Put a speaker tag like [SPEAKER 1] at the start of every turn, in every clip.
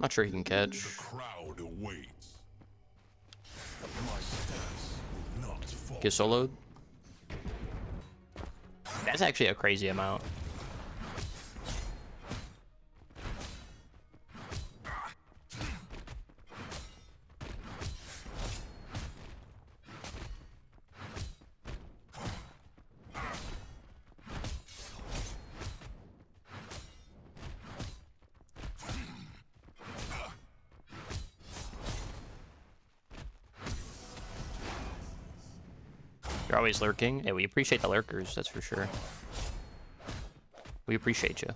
[SPEAKER 1] Not sure he can catch.
[SPEAKER 2] crowd awaits. My not fall.
[SPEAKER 1] Get soloed. That's actually a crazy amount. Always lurking. Yeah, we appreciate the lurkers, that's for sure. We appreciate you.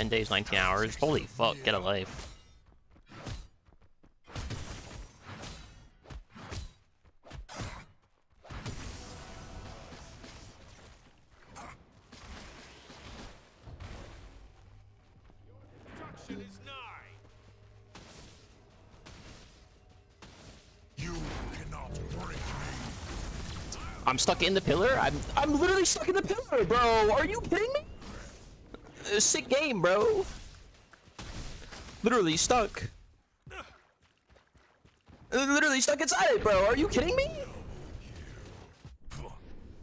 [SPEAKER 1] Ten days, nineteen hours. Holy fuck, get a life. I'm stuck in the pillar? I'm I'm literally stuck in the pillar, bro. Are you kidding me? Uh, Sick game, bro. Literally stuck. Literally stuck inside it, bro. Are you kidding me?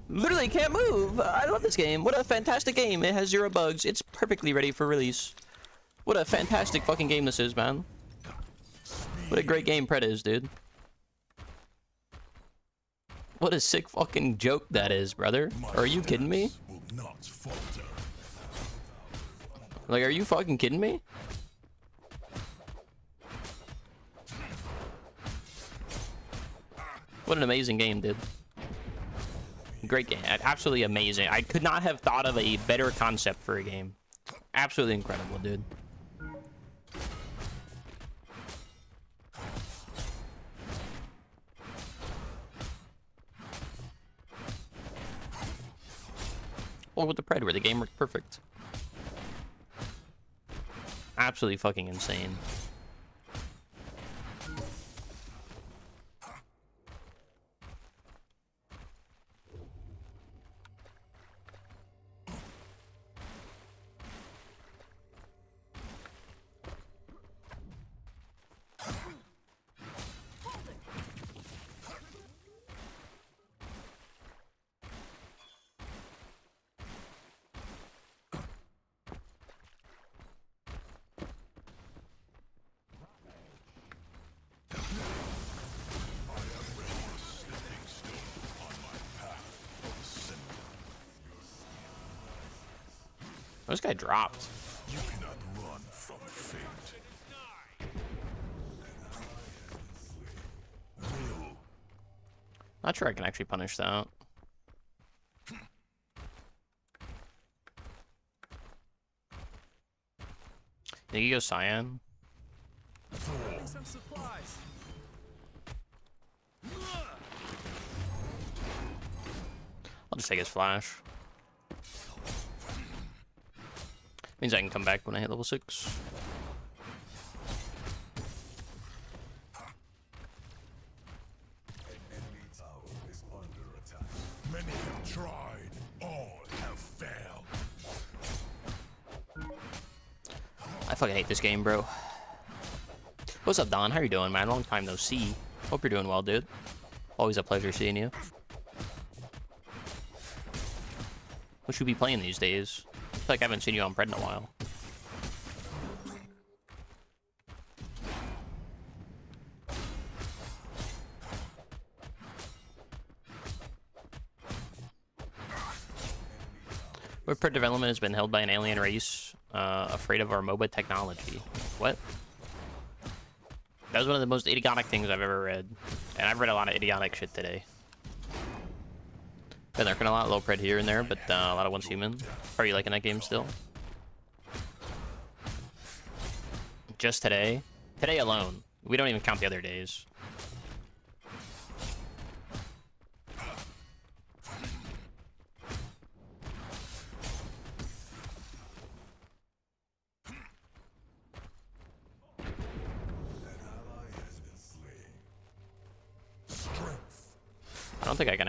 [SPEAKER 1] Literally can't move. I love this game. What a fantastic game. It has zero bugs. It's perfectly ready for release. What a fantastic fucking game this is, man. What a great game Pred is, dude. What a sick fucking joke that is, brother. Are you kidding me? Like, are you fucking kidding me? What an amazing game, dude. Great game. Absolutely amazing. I could not have thought of a better concept for a game. Absolutely incredible, dude. Well, with the Pred, where the game worked perfect. Absolutely fucking insane. This guy dropped.
[SPEAKER 2] You.
[SPEAKER 1] Not sure I can actually punish that. Think he go Cyan? I'll just take his flash. Means I can come back when I hit level 6.
[SPEAKER 2] many have tried, all have failed.
[SPEAKER 1] I fucking hate this game, bro. What's up, Don? How you doing, man? Long time no see. Hope you're doing well, dude. Always a pleasure seeing you. What should we be playing these days? Like I haven't seen you on Bread in a while. WordPress development has been held by an alien race uh, afraid of our MOBA technology. What? That was one of the most idiotic things I've ever read. And I've read a lot of idiotic shit today. Been lurking a lot, low pred here and there, but uh, a lot of ones human. Are you liking that game still? Just today? Today alone. We don't even count the other days.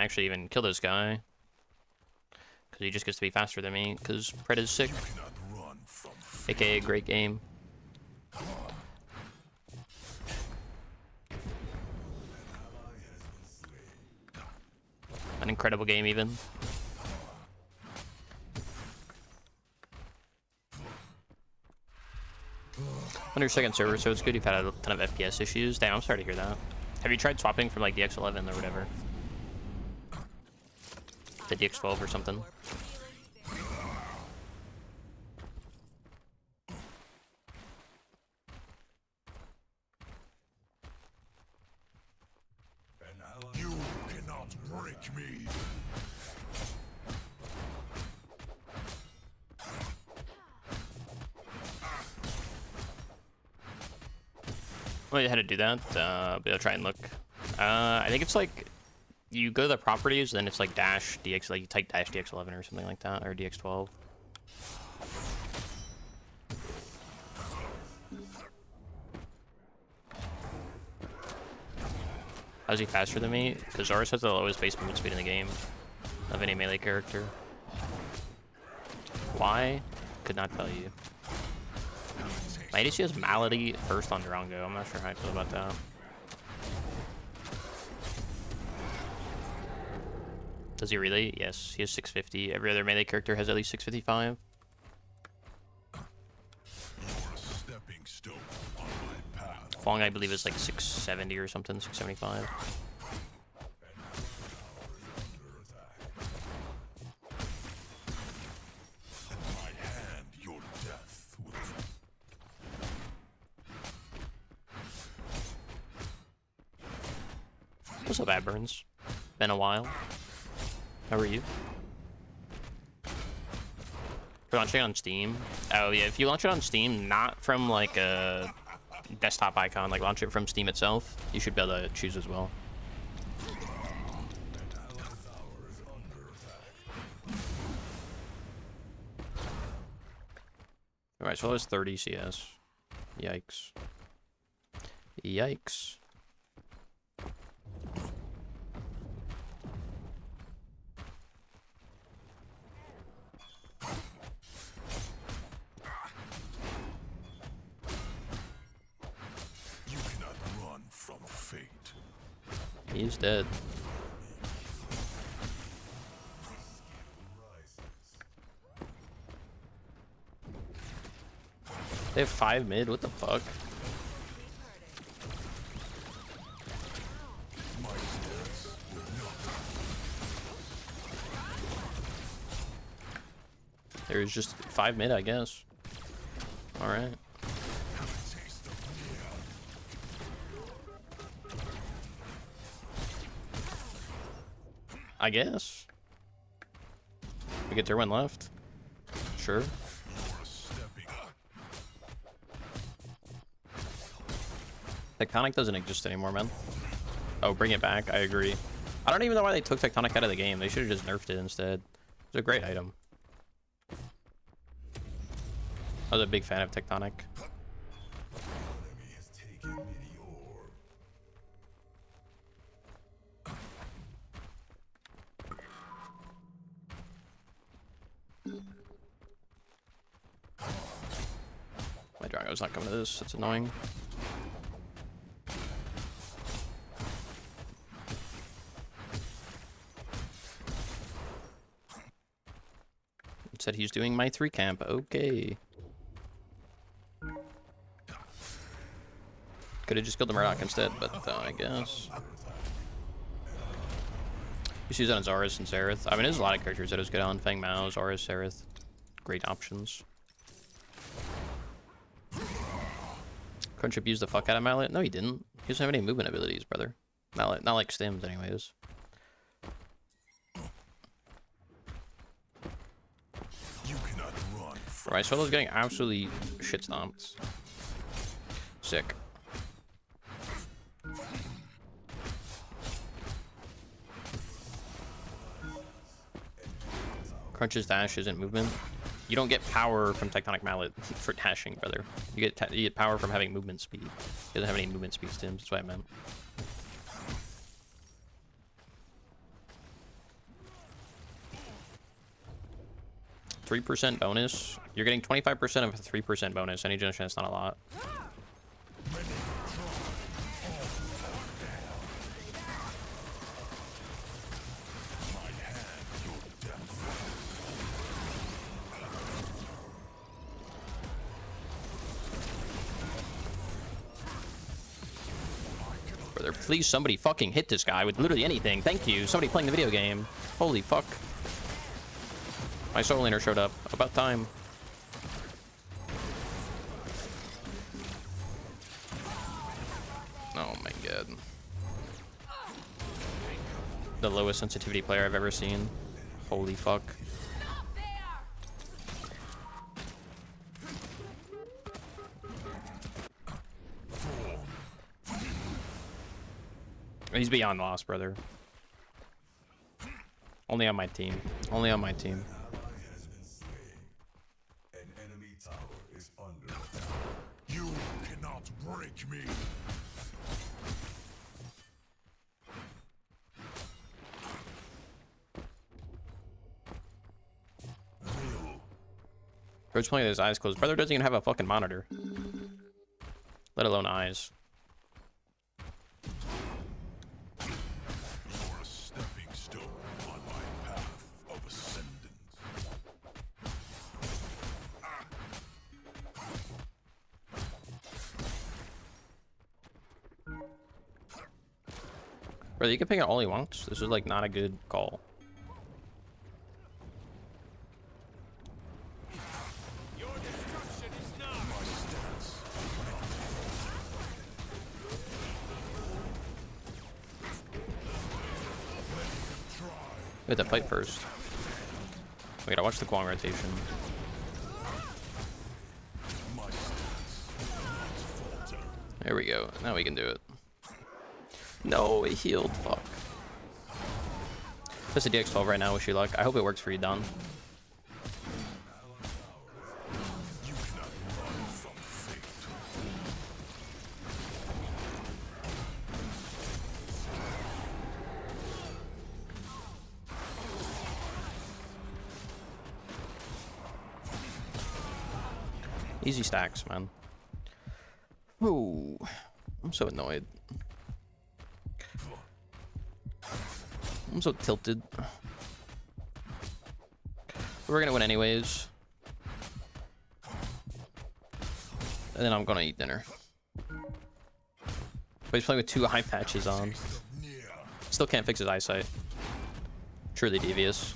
[SPEAKER 1] Actually even kill this guy. Because he just gets to be faster than me, because Pred is sick. AKA great game. An incredible game even. Under second server, so it's good you've had a ton of FPS issues. Damn, I'm sorry to hear that. Have you tried swapping from like the X11 or whatever? The DX12 or something?
[SPEAKER 2] You cannot break me.
[SPEAKER 1] Well, you had to do that, uh, but I'll try and look. Uh, I think it's like you go to the properties, then it's like dash DX, like you type dash DX11 or something like that, or DX12. How's he faster than me? Because Zarus has the lowest base movement speed in the game of any melee character. Why? Could not tell you. My ADC has Malady first on Drongo. I'm not sure how I feel about that. Does he really? Yes, he has 650. Every other melee character has at least 655.
[SPEAKER 2] You're a stepping stone on my path.
[SPEAKER 1] Fong, I believe, is like 670 or something, 675.
[SPEAKER 2] My hand, your death will
[SPEAKER 1] What's up, Adburns? Been a while. How are you? For launching on Steam? Oh yeah, if you launch it on Steam, not from like a desktop icon, like launch it from Steam itself, you should be able to choose as well. Alright, so that was 30 CS. Yikes. Yikes. Dead. They have five mid. What the fuck? There's just five mid, I guess. All I guess. We get Derwin left. Sure. Tectonic doesn't exist anymore, man. Oh, bring it back. I agree. I don't even know why they took Tectonic out of the game. They should have just nerfed it instead. It's a great item. I was a big fan of Tectonic. This. It's annoying. It said he's doing my three camp. Okay. Could have just killed the Murdock instead, but uh, I guess. Just use that on Zarus and Zareth. I mean, there's a lot of characters that is good on. Feng Mao, Zarus, Zareth. Great options. Crunch abused the fuck out of Mallet? No, he didn't. He doesn't have any movement abilities, brother. Mallet, not like Stims, anyways.
[SPEAKER 2] You cannot run from
[SPEAKER 1] Right, Solo's getting absolutely shit stomped. Sick. Crunch's dash isn't movement. You don't get power from Tectonic Mallet for dashing, brother. You get, you get power from having movement speed. He doesn't have any movement speed stims, that's what I meant. Three percent bonus. You're getting twenty-five percent of a three percent bonus. Any generation, that's not a lot. Brother, please somebody fucking hit this guy with literally anything. Thank you. Somebody playing the video game. Holy fuck. My soul laner showed up. About time. Oh my god. The lowest sensitivity player I've ever seen. Holy fuck. He's beyond lost, brother. Only on my team. Only on my team.
[SPEAKER 2] You cannot break me.
[SPEAKER 1] Bro's playing with his eyes closed. Brother doesn't even have a fucking monitor. Let alone eyes. Brother, you can pick it all he wants. This is like not a good call. We have to fight first. We gotta watch the Kwang rotation. There we go. Now we can do it. No, it healed. Fuck. Just a DX12 right now. Wish you luck. I hope it works for you, Don. Easy stacks, man. Ooh. I'm so annoyed. I'm so tilted. We're gonna win anyways. And then I'm gonna eat dinner. But he's playing with two eye patches on. Still can't fix his eyesight. Truly devious.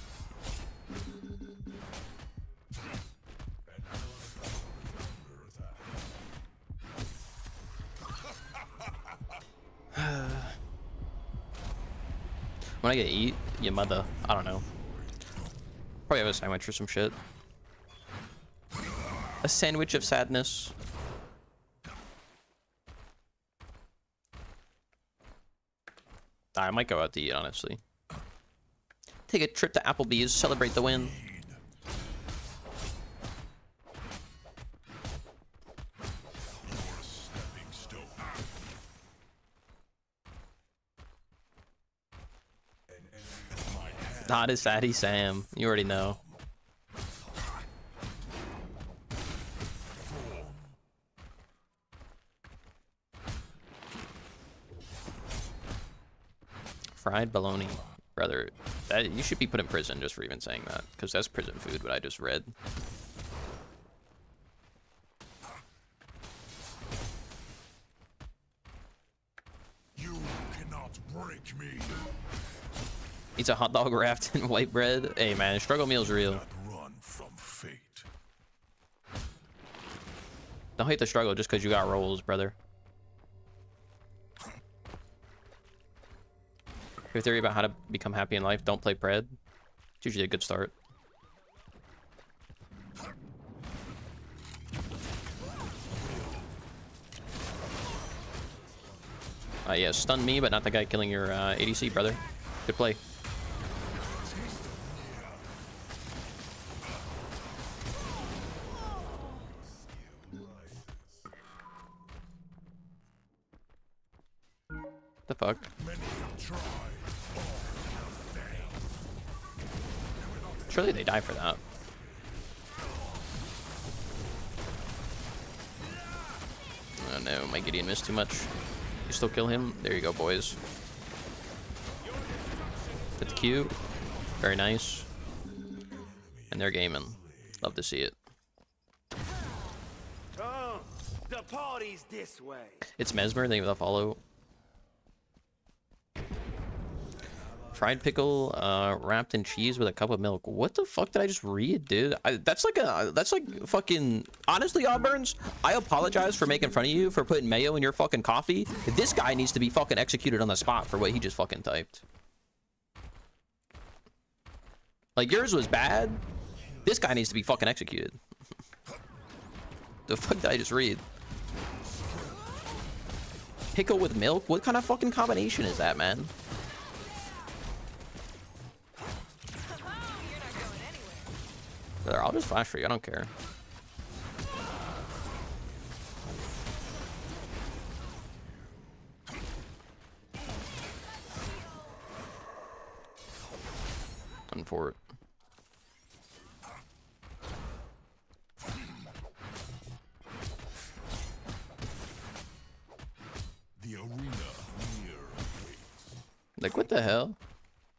[SPEAKER 1] When I get eat, your mother. I don't know. Probably have a sandwich or some shit. A sandwich of sadness. I might go out to eat, honestly. Take a trip to Applebee's, celebrate the win. Not as Fatty Sam. You already know. Fried bologna. Brother, that, you should be put in prison just for even saying that. Because that's prison food, what I just read.
[SPEAKER 2] You cannot break me.
[SPEAKER 1] Eats a hot dog wrapped in white bread. Hey man, struggle meal's real.
[SPEAKER 2] Run from fate.
[SPEAKER 1] Don't hate the struggle just because you got rolls, brother. Your theory about how to become happy in life, don't play Pred. It's usually a good start. Uh, yeah, stun me, but not the guy killing your uh, ADC, brother. Good play. fuck. Surely they die for that. Oh no, my Gideon missed too much. You still kill him? There you go, boys. Hit the Q. Very nice. And they're gaming. Love to see it. It's Mesmer, they give the follow. Fried pickle uh, wrapped in cheese with a cup of milk. What the fuck did I just read, dude? I, that's like a that's like fucking. Honestly, Auburns, I apologize for making fun of you for putting mayo in your fucking coffee. This guy needs to be fucking executed on the spot for what he just fucking typed. Like yours was bad. This guy needs to be fucking executed. the fuck did I just read? Pickle with milk? What kind of fucking combination is that, man? There, I'll just flash for you. I don't care. And for it.
[SPEAKER 2] The arena near waits.
[SPEAKER 1] Like, what the hell?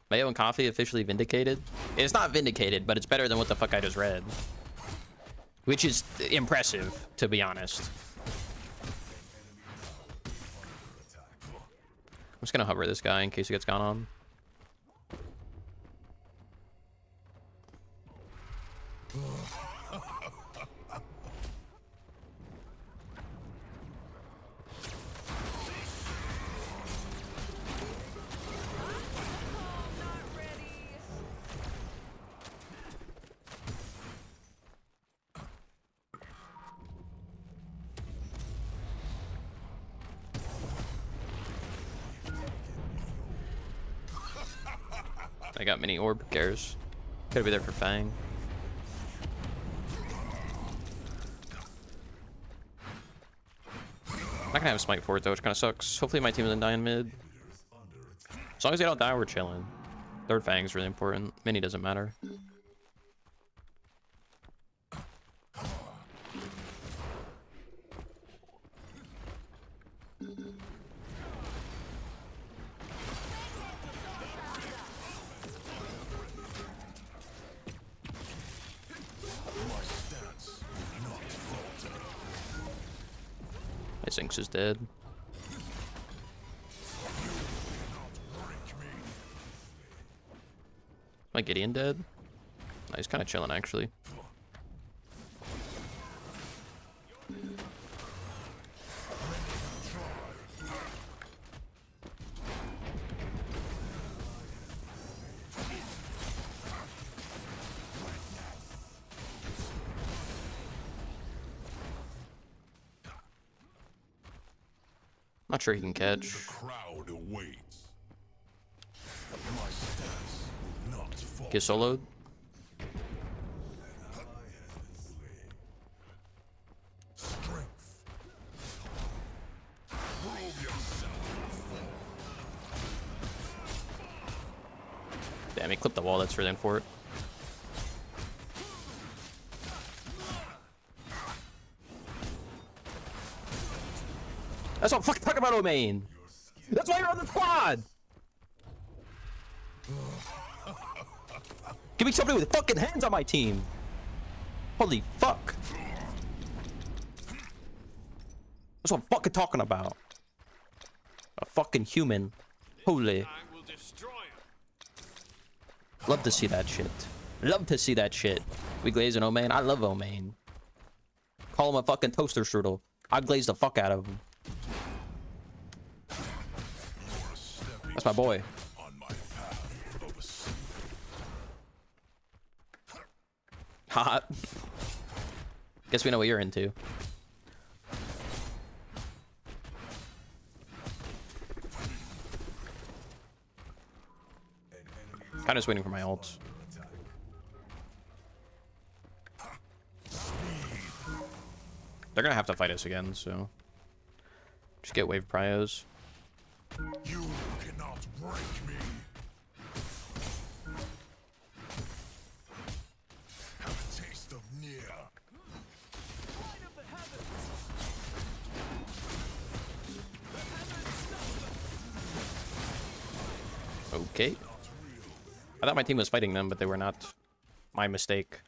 [SPEAKER 1] Mayo and coffee officially vindicated? It's not vindicated, but it's better than what the fuck I just read. Which is impressive, to be honest. I'm just gonna hover this guy in case he gets gone on. I got mini orb, cares. Gotta be there for Fang. Not gonna have a smite for it though, which kinda sucks. Hopefully my team doesn't die in mid. As long as they don't die, we're chilling. Third Fang's really important. Mini doesn't matter. Is dead. My Gideon dead? No, he's kind of chilling actually. Sure he can catch.
[SPEAKER 2] Crowd awaits. My stance will not fall.
[SPEAKER 1] Get soloed.
[SPEAKER 2] Strength. Prove yourself.
[SPEAKER 1] Damn, he clipped the wall that's really for That's what I'm fucking talking about, Omain. That's why you're on the squad. Give me somebody with fucking hands on my team. Holy fuck. That's what I'm fucking talking about. A fucking human. Holy. Love to see that shit. Love to see that shit. We glaze an Omain. I love Omain. Call him a fucking toaster strudel. I glaze the fuck out of him. That's my boy. Hot. Guess we know what you're into. Kind of just waiting for my ults. They're gonna have to fight us again, so just get wave prios.
[SPEAKER 2] You break me! Have a taste of near! Light of the heavens!
[SPEAKER 1] Okay. I thought my team was fighting them, but they were not. My mistake.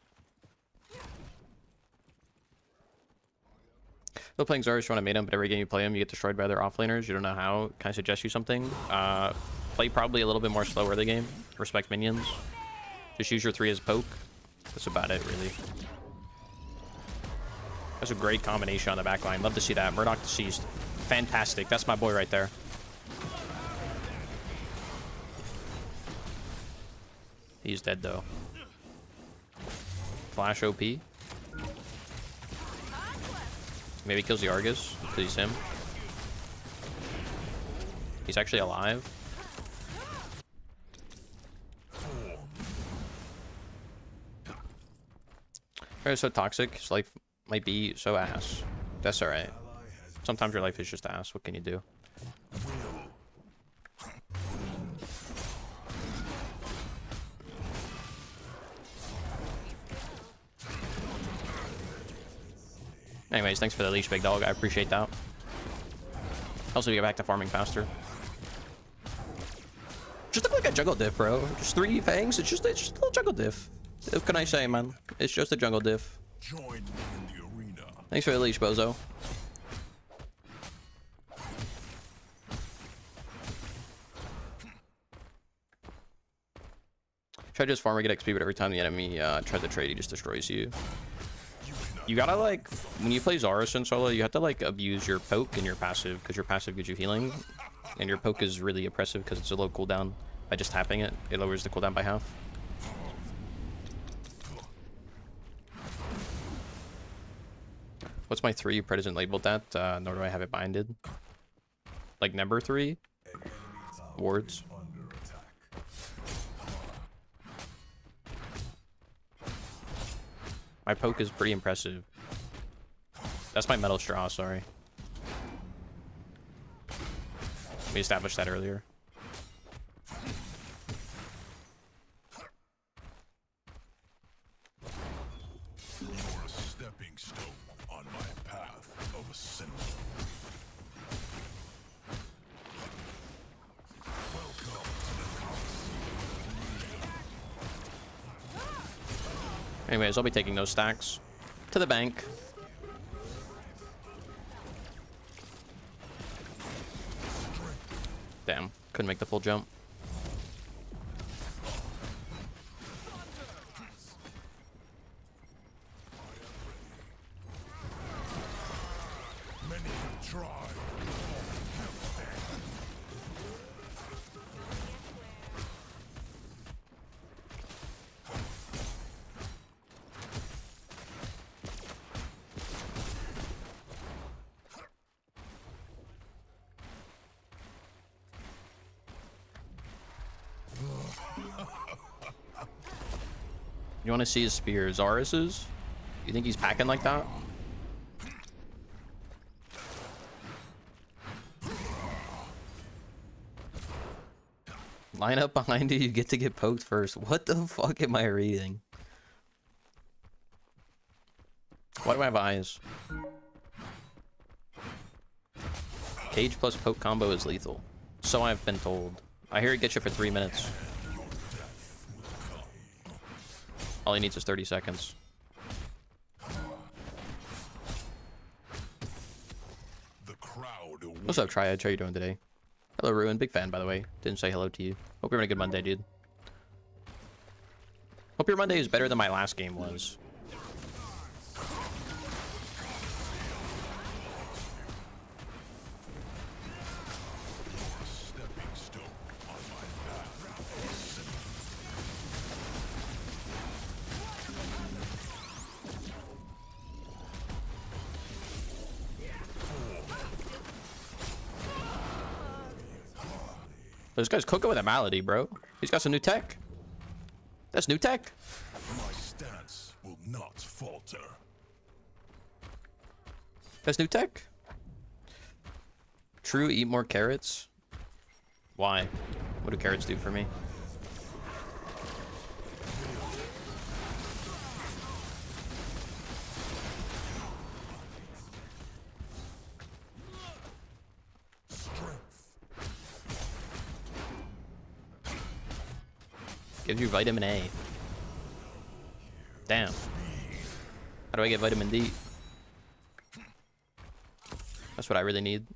[SPEAKER 1] Still playing Zoro, trying to mate him, but every game you play him, you get destroyed by their offlaners. You don't know how. Can I suggest you something? Uh, play probably a little bit more slow early game. Respect minions. Just use your three as poke. That's about it, really. That's a great combination on the back line. Love to see that. Murdock deceased. Fantastic. That's my boy right there. He's dead, though. Flash OP. Maybe kills the Argus. Please him. He's actually alive. So toxic. His life might be so ass. That's alright. Sometimes your life is just ass. What can you do? Anyways, thanks for the leash, big dog. I appreciate that. Also, we get back to farming faster. Just look like a jungle diff, bro. Just three fangs. It's just, it's just a little jungle diff. What can I say, man? It's just a jungle diff.
[SPEAKER 2] Join me in the arena.
[SPEAKER 1] Thanks for the leash, bozo. Try to just farmer get XP, but every time the enemy uh, tries to trade, he just destroys you. You gotta like, when you play Zarus in solo, you have to like abuse your poke and your passive, because your passive gives you healing. And your poke is really oppressive because it's a low cooldown. By just tapping it, it lowers the cooldown by half. What's my three? Pred isn't labeled that, uh, nor do I have it binded. Like number three? Wards. My poke is pretty impressive. That's my metal straw, sorry. We established that earlier. Anyways, I'll be taking those stacks to the bank. Damn, couldn't make the full jump. To see his spear? Zarus's? You think he's packing like that? Line up behind you, you get to get poked first. What the fuck am I reading? Why do I have eyes? Cage plus poke combo is lethal. So I've been told. I hear it gets you for three minutes. All he needs is 30 seconds.
[SPEAKER 2] The crowd
[SPEAKER 1] What's up, Triad? How you doing today? Hello, Ruin. Big fan, by the way. Didn't say hello to you. Hope you're having a good Monday, dude. Hope your Monday is better than my last game was. This guy's cooking with a malady, bro. He's got some new tech. That's new tech.
[SPEAKER 2] My stance will not falter.
[SPEAKER 1] That's new tech. True, eat more carrots. Why? What do carrots do for me? Gives you vitamin A. Damn. How do I get vitamin D? That's what I really need.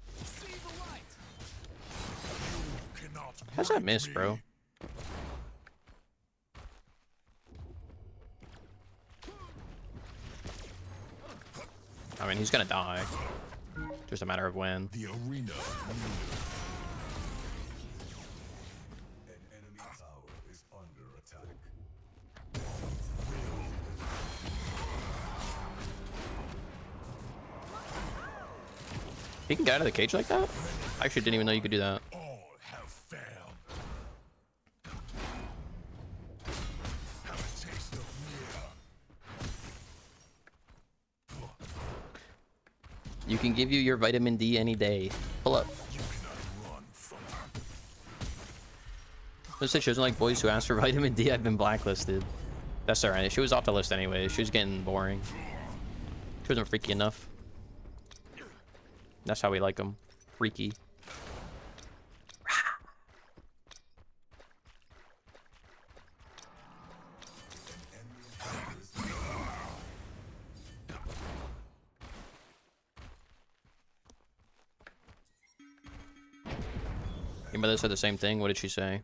[SPEAKER 1] How's that miss, bro? I mean, he's gonna die. Just a matter of when.
[SPEAKER 2] The arena.
[SPEAKER 1] He can get out of the cage like that? I actually didn't even know you could do that. You can give you your vitamin D any day. Pull up.
[SPEAKER 2] Run from
[SPEAKER 1] Those shows like boys who ask for vitamin D, I've been blacklisted. That's alright. She was off the list anyway. She was getting boring. She wasn't freaky enough. That's how we like them. Freaky. Your mother said the same thing. What did she say?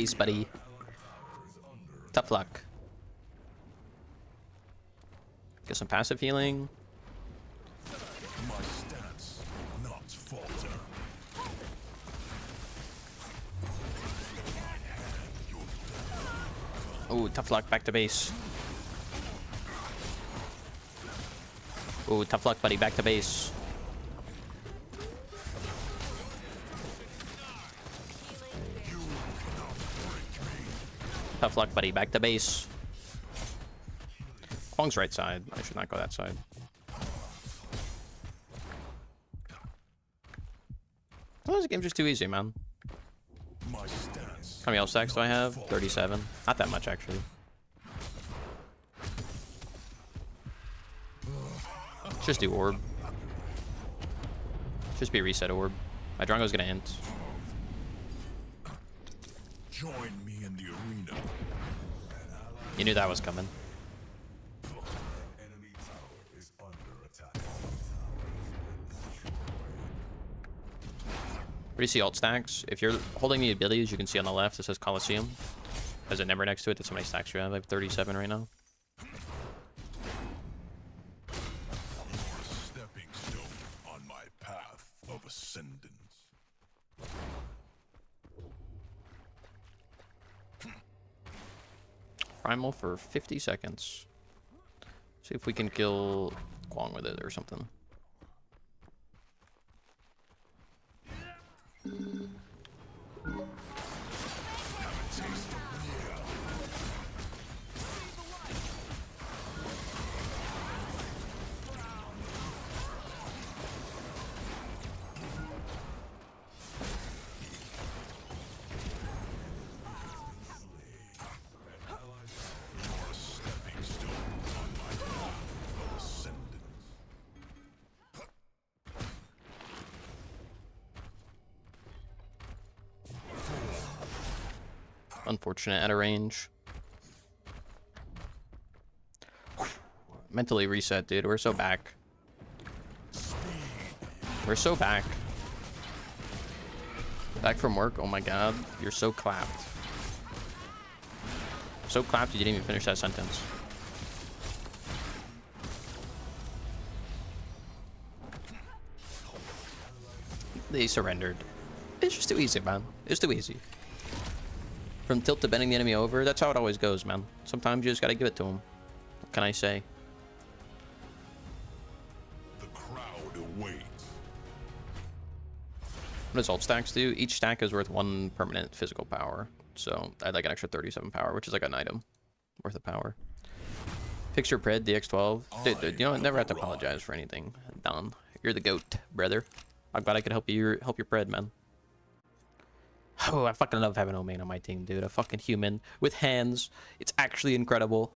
[SPEAKER 1] Base, buddy. Tough luck. Get some passive healing.
[SPEAKER 2] my stance, not falter.
[SPEAKER 1] Oh, tough luck, back to base. Oh, tough luck, buddy, back to base. Tough luck, buddy, back to base. Kwang's right side. I should not go that side. Oh, this game's just too easy, man. How many else stacks do I have? 37. Not that much, actually. Just do orb. Just be reset orb. My Drongo's gonna int.
[SPEAKER 2] Join
[SPEAKER 1] You knew that was coming. You see alt stacks? If you're holding the abilities, you can see on the left it says Coliseum. There's a number next to it. That's how many stacks you have. I have 37 right now.
[SPEAKER 2] Stepping stone on my path of ascendance.
[SPEAKER 1] Primal for 50 seconds. See if we can kill Kwang with it or something. Unfortunate at a range. Mentally reset, dude. We're so back. We're so back. Back from work? Oh my god. You're so clapped. So clapped you didn't even finish that sentence. They surrendered. It's just too easy, man. It's too easy. From tilt to bending the enemy over, that's how it always goes, man. Sometimes you just gotta give it to them. What can I say?
[SPEAKER 2] The crowd awaits.
[SPEAKER 1] What does ult stacks do? Each stack is worth one permanent physical power. So I had like an extra 37 power, which is like an item worth of power. Fix your pred, DX12. Dude, dude, you know what? Never have to apologize for anything. Don, you're the goat, brother. I'm glad I could help you help your pred, man. Oh, I fucking love having Omain on my team, dude. A fucking human with hands. It's actually incredible.